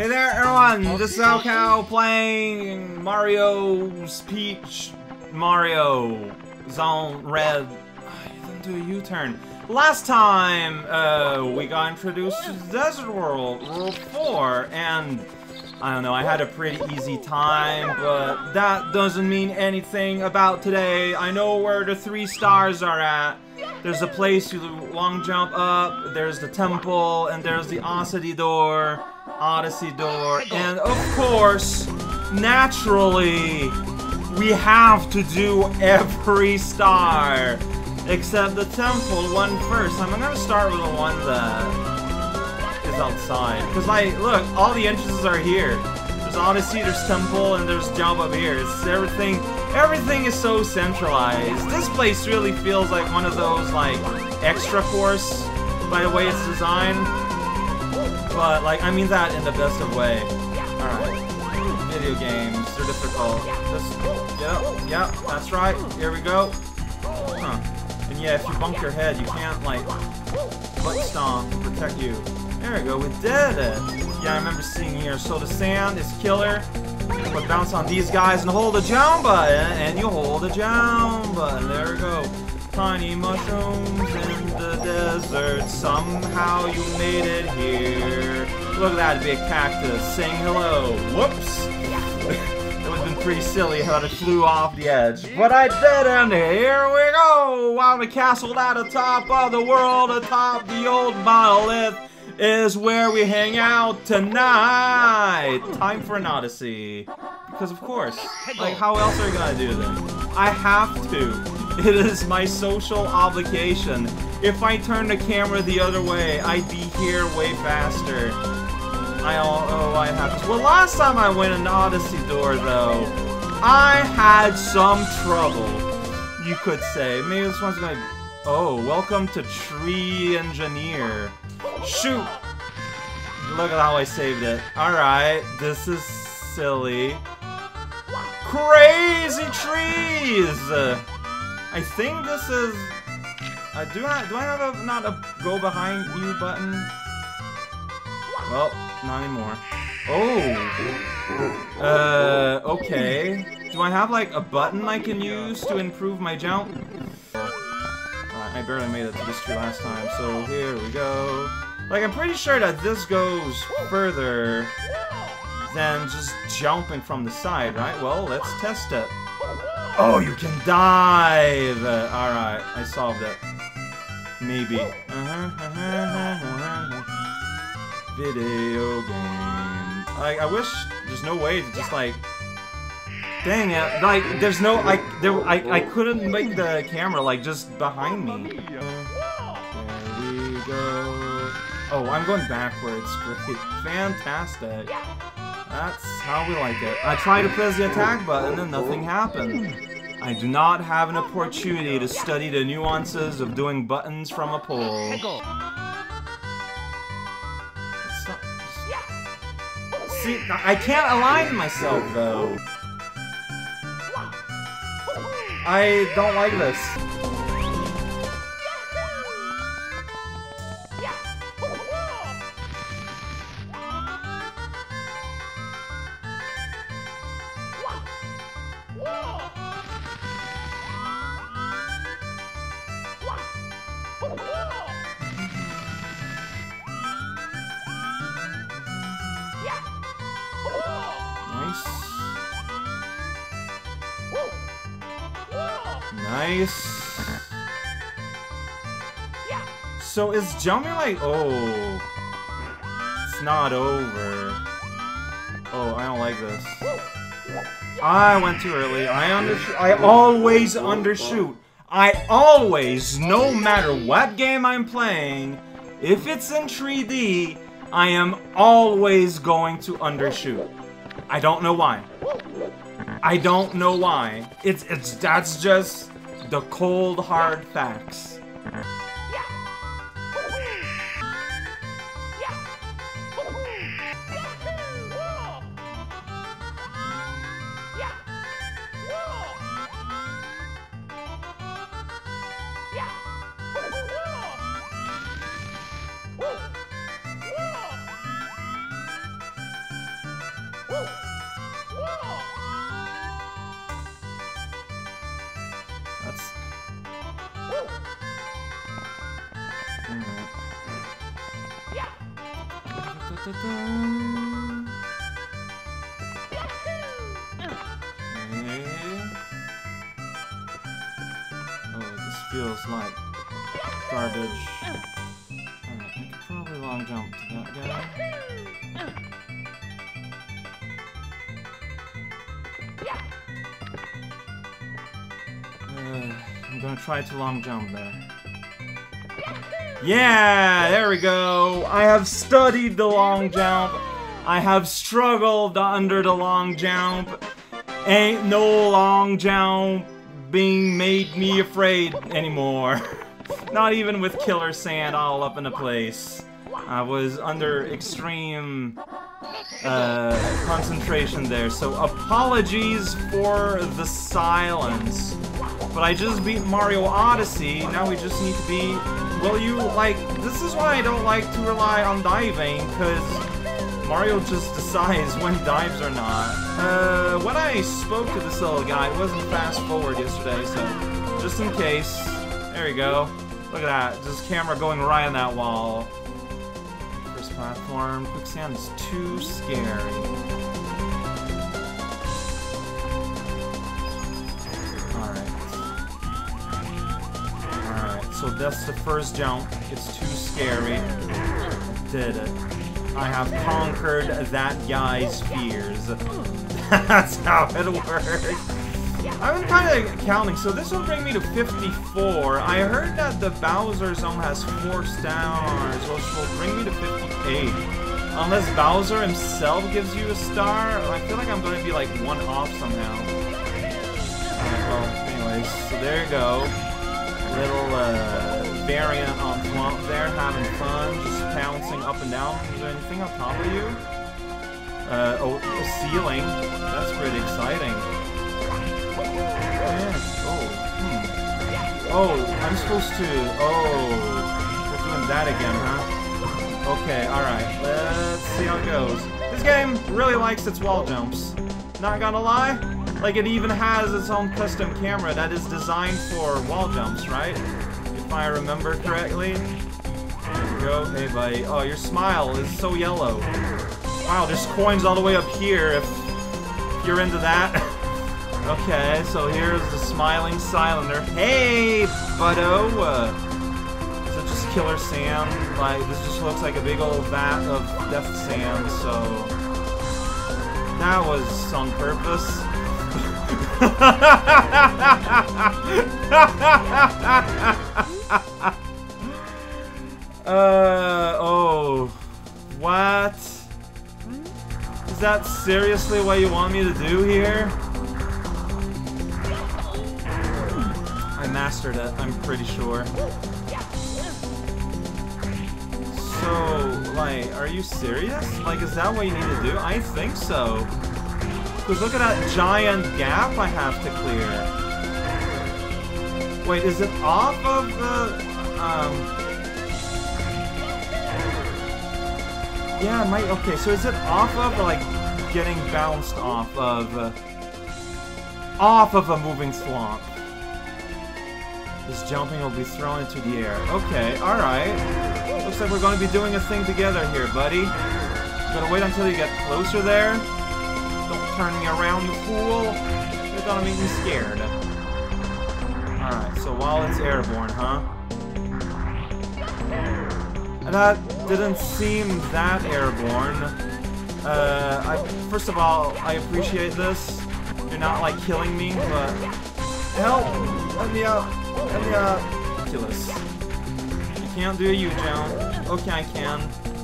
Hey there, everyone! This is raocow playing Mario's Peach Mario Zone Red. didn't do a U-turn. Last time, uh, we got introduced to Desert World, World 4, and I don't know, I had a pretty easy time, but that doesn't mean anything about today. I know where the three stars are at. There's a place you long jump up, there's the temple, and there's the Odyssey door, Odyssey door, and of course, naturally, we have to do every star, except the temple one first. I'm gonna start with the one that is outside, because like, look, all the entrances are here. There's Odyssey, there's Temple, and there's jump up here. It's everything, everything is so centralized. This place really feels like one of those, like, extra course, by the way it's designed. But, like, I mean that in the best of way. Alright. Video games, they're difficult. Just, yep, yeah, that's right. Here we go. Huh. And yeah, if you bump your head, you can't, like, butt stomp to protect you. There we go, we did it! Yeah, I remember seeing here. So the sand is killer. But bounce on these guys and hold the jump button, and you hold the jump button. There we go. Tiny mushrooms in the desert. Somehow you made it here. Look at that big cactus saying hello. Whoops. it would have been pretty silly how it flew off the edge. But I did, and here we go. While the castle at the top of the world, atop the old monolith is where we hang out tonight. Time for an Odyssey. Because of course, like how else are you gonna do this? I have to. It is my social obligation. If I turn the camera the other way, I'd be here way faster. I oh I have to. Well, last time I went an Odyssey door though, I had some trouble. You could say. Maybe this one's gonna. Oh, welcome to Tree Engineer. Shoot! Look at how I saved it. Alright, this is silly. Crazy trees! I think this is... Uh, do I do I have a not a go behind you button? Well, not anymore. Oh. Uh, okay. Do I have like a button I can use to improve my jump? I barely made it to this tree last time, so here we go. Like, I'm pretty sure that this goes further than just jumping from the side, right? Well, let's test it. Oh, you can dive! Alright, I solved it. Maybe. Uh -huh, uh -huh, uh -huh. Video game. Like, I wish there's no way to just, like... Dang it, like, there's no, I, there, I, I couldn't make the camera, like, just behind me. Oh, I'm going backwards. Great. Fantastic. That's how we like it. I tried to press the attack button and nothing happened. I do not have an opportunity to study the nuances of doing buttons from a pole. See, I can't align myself, though. I don't like this. Nice. So is jumping like... Oh. It's not over. Oh, I don't like this. I went too early. I undershoot. I always undershoot. I always, no matter what game I'm playing, if it's in 3D, I am always going to undershoot. I don't know why. I don't know why. It's it's that's just the cold hard facts. Oh, this feels like garbage. Alright, I could probably long jump to that guy. Uh, I'm gonna try to long jump there. Yeah, there we go. I have studied the long jump. I have struggled under the long jump. Ain't no long jump being made me afraid anymore. Not even with Killer Sand all up in the place. I was under extreme uh, concentration there, so apologies for the silence. But I just beat Mario Odyssey, now we just need to be... Well, you, like, this is why I don't like to rely on diving, because Mario just decides when he dives or not. Uh, when I spoke to this little guy, it wasn't fast forward yesterday, so just in case, there you go. Look at that, just camera going right on that wall. First platform, quicksand is too scary. That's the first jump. It's too scary. Did it. I have conquered that guy's fears. that's how it works. I've been kind of counting, so this will bring me to 54. I heard that the Bowser zone has 4 stars, which will bring me to 58. Unless Bowser himself gives you a star, I feel like I'm going to be like one off somehow. Well, anyways, so there you go little uh, variant on Thwomp there, having fun, just bouncing up and down. Is there anything on top of you? Uh, oh, a ceiling. That's pretty exciting. Yeah. Oh, hmm. Oh, I'm supposed to... Oh, we're doing that again, huh? Okay, alright. Let's see how it goes. This game really likes its wall jumps. Not gonna lie, like, it even has its own custom camera that is designed for wall jumps, right? If I remember correctly. Go. Hey, buddy. Oh, your smile is so yellow. Wow, there's coins all the way up here if, if you're into that. okay, so here's the smiling Cylinder. Hey, buddo! Uh, is it just killer sand? Like, this just looks like a big old vat of death sand, so... That was on purpose. uh, oh. What? Is that seriously what you want me to do here? I mastered it, I'm pretty sure. So, like, are you serious? Like, is that what you need to do? I think so. Because look at that giant gap I have to clear. Wait, is it off of the... Um... Yeah, might... Okay, so is it off of, like, getting bounced off of... Uh, off of a moving Thwomp? This jumping will be thrown into the air. Okay, alright. Looks like we're going to be doing a thing together here, buddy. Gotta wait until you get closer there turn me around, you fool! You're gonna make me scared. Alright, so while it's airborne, huh? That didn't seem that airborne. Uh, I, first of all, I appreciate this. You're not, like, killing me, but... Help! Let me out! Let me out! Ridiculous. You can't do a U-jump. Okay, I can.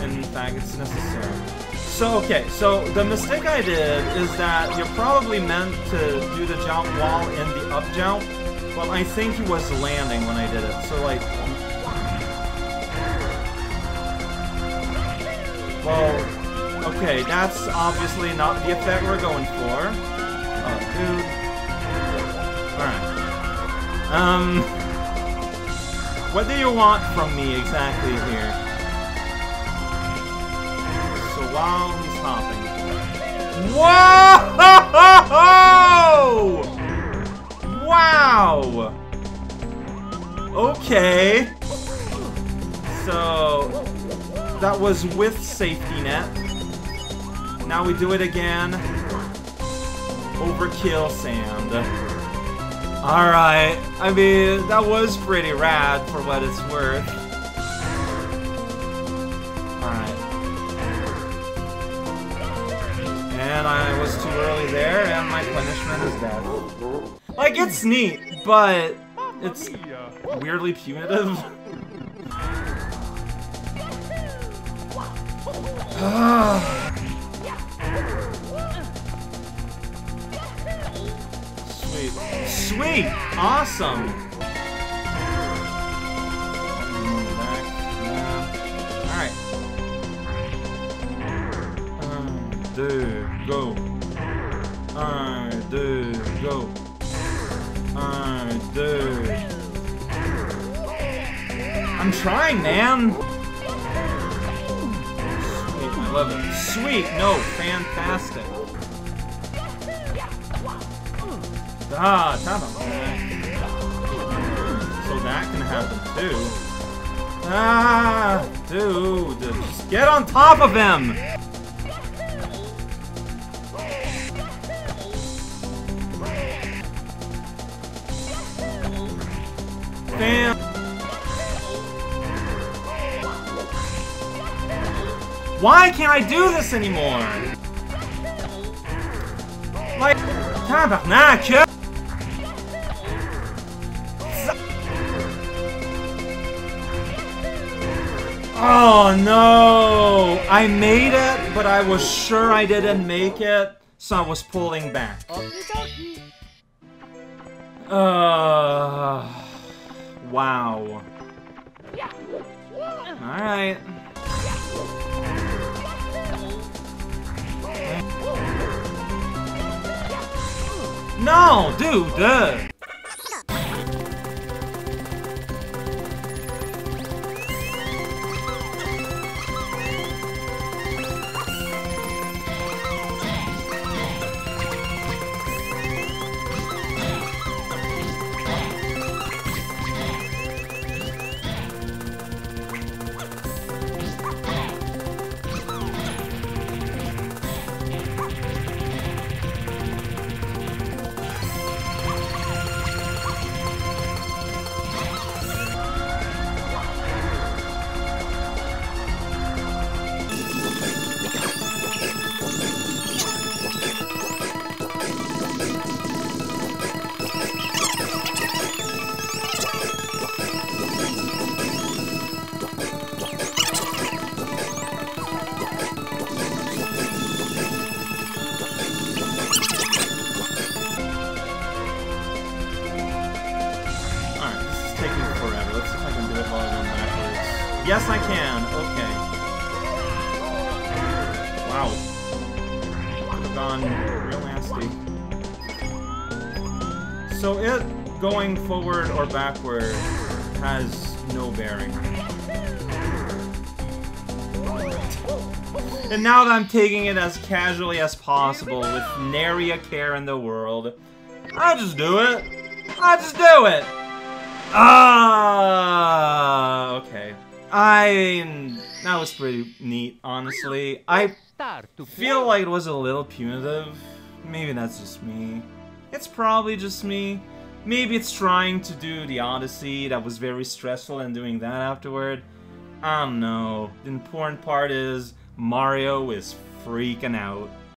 In fact, it's necessary. So, okay, so the mistake I did is that you're probably meant to do the jump wall in the up jump. but I think he was landing when I did it, so like... Well, okay, that's obviously not the effect we're going for. Oh, dude. Alright. Um... What do you want from me exactly here? He's hopping. Whoa! Wow! Okay. So, that was with safety net. Now we do it again. Overkill sand. Alright, I mean, that was pretty rad for what it's worth. And I was too early there, and my punishment is death. Like, it's neat, but it's weirdly punitive. Sweet. Sweet! Awesome! I'm trying, man! Sweet, I love it. Sweet! No, fantastic. Ah, tabarnak. So that can happen too. Ah, dude, just get on top of him! Damn. Why can't I do this anymore? Like, tabarnak! Oh no! I made it, but I was sure I didn't make it, so I was pulling back. Uh, wow. Alright. No, dude, dude. Taking forever. Let's see if I can do it while I'm going backwards. Yes, I can. Okay. Wow. Gone real nasty. So it going forward or backward has no bearing. And now that I'm taking it as casually as possible with nary a care in the world, I just do it. I just do it. Ah, okay. I that was pretty neat, honestly. I feel like it was a little punitive. Maybe that's just me. It's probably just me. Maybe it's trying to do the Odyssey that was very stressful and doing that afterward. I don't know. The important part is Mario is freaking out.